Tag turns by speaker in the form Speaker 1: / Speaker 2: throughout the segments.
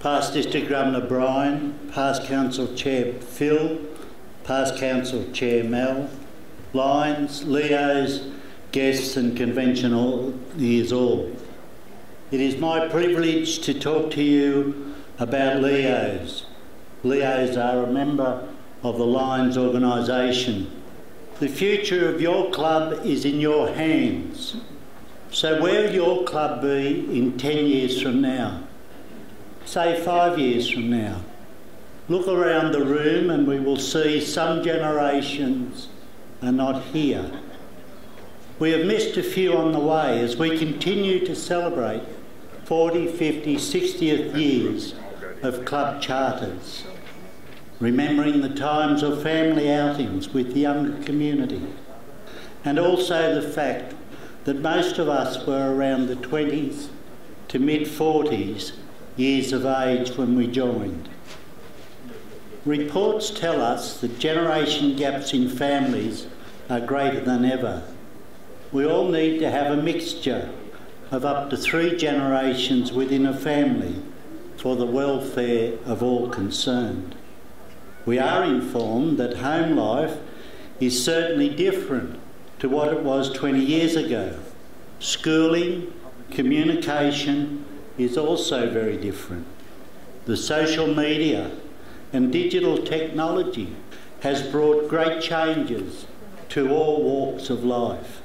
Speaker 1: past District Governor Brian, past Council Chair Phil, past Council Chair Mel, Lions, Leos, guests and conventional years all. It is my privilege to talk to you about Leos. Leos are a member of the Lions organisation. The future of your club is in your hands. So where will your club be in 10 years from now? Say five years from now. Look around the room and we will see some generations are not here. We have missed a few on the way as we continue to celebrate 40, 50, 60th years of club charters, remembering the times of family outings with the younger community, and also the fact that most of us were around the 20s to mid 40s years of age when we joined. Reports tell us that generation gaps in families are greater than ever. We all need to have a mixture of up to three generations within a family for the welfare of all concerned. We are informed that home life is certainly different to what it was 20 years ago. Schooling, communication is also very different. The social media and digital technology has brought great changes to all walks of life.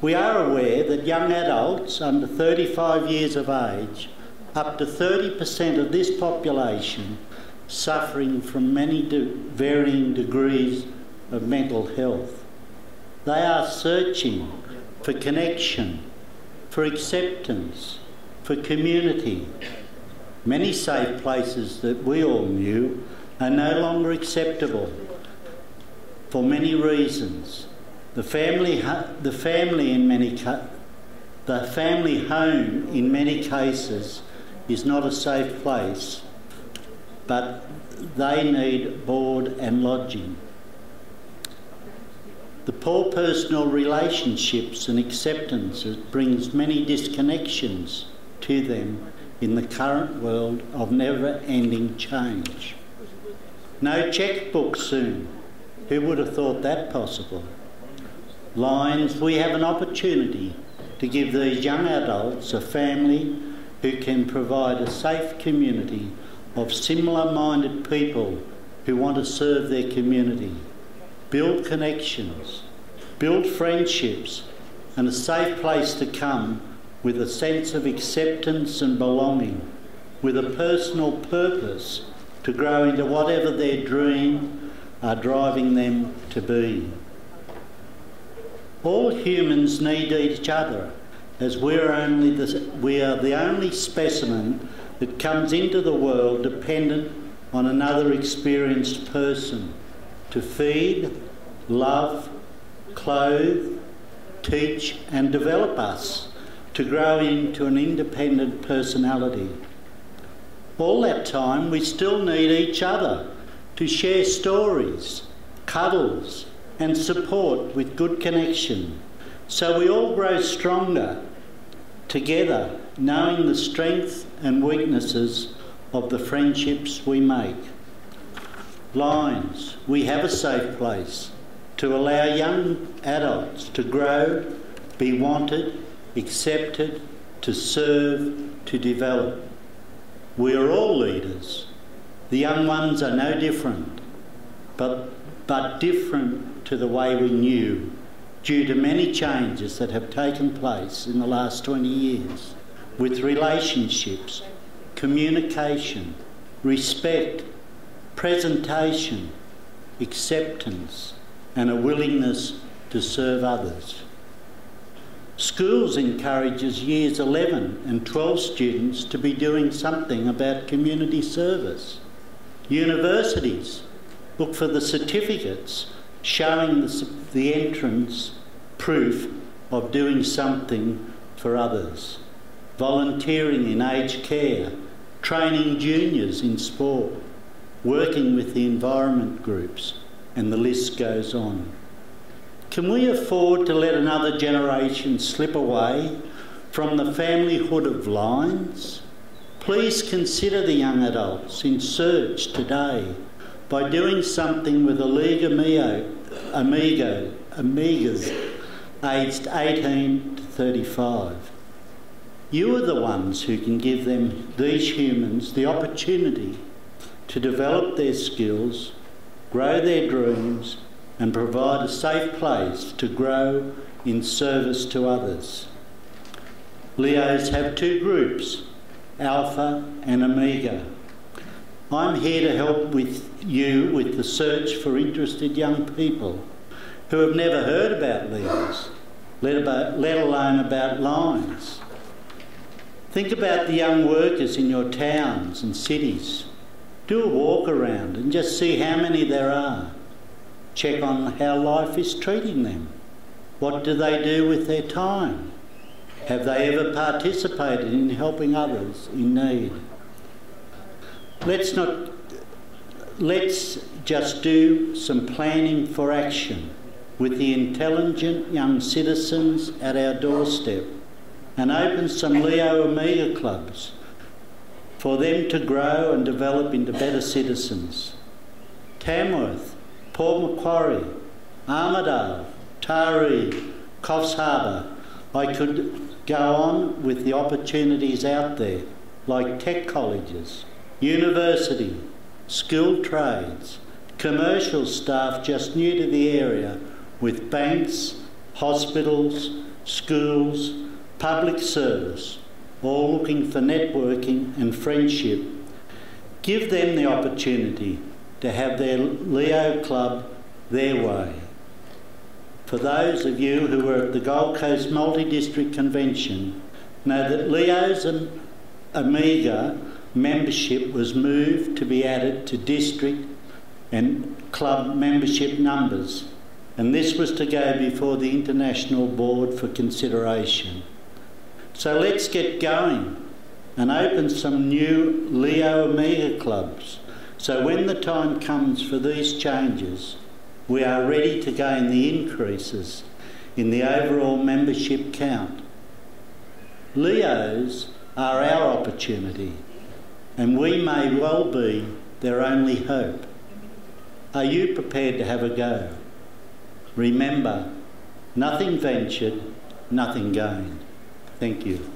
Speaker 1: We are aware that young adults under 35 years of age, up to 30% of this population, suffering from many de varying degrees of mental health. They are searching for connection, for acceptance, for community. Many safe places that we all knew are no longer acceptable for many reasons. The family, the family in many the family home in many cases is not a safe place, but they need board and lodging. The poor personal relationships and acceptance brings many disconnections to them in the current world of never-ending change. No checkbook soon. Who would have thought that possible? Lions, we have an opportunity to give these young adults a family who can provide a safe community of similar-minded people who want to serve their community build connections, build friendships, and a safe place to come with a sense of acceptance and belonging, with a personal purpose to grow into whatever their dream are driving them to be. All humans need each other, as we're only the, we are the only specimen that comes into the world dependent on another experienced person to feed, love, clothe, teach and develop us to grow into an independent personality. All that time we still need each other to share stories, cuddles and support with good connection so we all grow stronger together knowing the strengths and weaknesses of the friendships we make. Lions, we have a safe place to allow young adults to grow, be wanted, accepted, to serve, to develop. We are all leaders. The young ones are no different, but, but different to the way we knew due to many changes that have taken place in the last 20 years with relationships, communication, respect, presentation, acceptance, and a willingness to serve others. Schools encourages years 11 and 12 students to be doing something about community service. Universities look for the certificates showing the, the entrance proof of doing something for others. Volunteering in aged care, training juniors in sport, working with the environment groups, and the list goes on. Can we afford to let another generation slip away from the familyhood of Lions? Please consider the young adults in search today by doing something with a Leo Omega, Omega, Omegas aged 18 to 35. You are the ones who can give them, these humans, the opportunity to develop their skills, grow their dreams, and provide a safe place to grow in service to others. Leos have two groups, Alpha and Omega. I'm here to help with you with the search for interested young people who have never heard about Leos, let, about, let alone about Lions. Think about the young workers in your towns and cities. Do a walk around and just see how many there are. Check on how life is treating them. What do they do with their time? Have they ever participated in helping others in need? Let's not let's just do some planning for action with the intelligent young citizens at our doorstep and open some Leo Omega clubs for them to grow and develop into better citizens. Tamworth, Port Macquarie, Armidale, Taree, Coffs Harbour. I could go on with the opportunities out there, like tech colleges, university, skilled trades, commercial staff just new to the area with banks, hospitals, schools, public service, all looking for networking and friendship. Give them the opportunity to have their Leo Club their way. For those of you who were at the Gold Coast Multi District Convention, know that Leo's Omega membership was moved to be added to district and club membership numbers, and this was to go before the International Board for consideration. So let's get going and open some new Leo Omega clubs. So when the time comes for these changes, we are ready to gain the increases in the overall membership count. Leos are our opportunity, and we may well be their only hope. Are you prepared to have a go? Remember, nothing ventured, nothing gained. Thank you.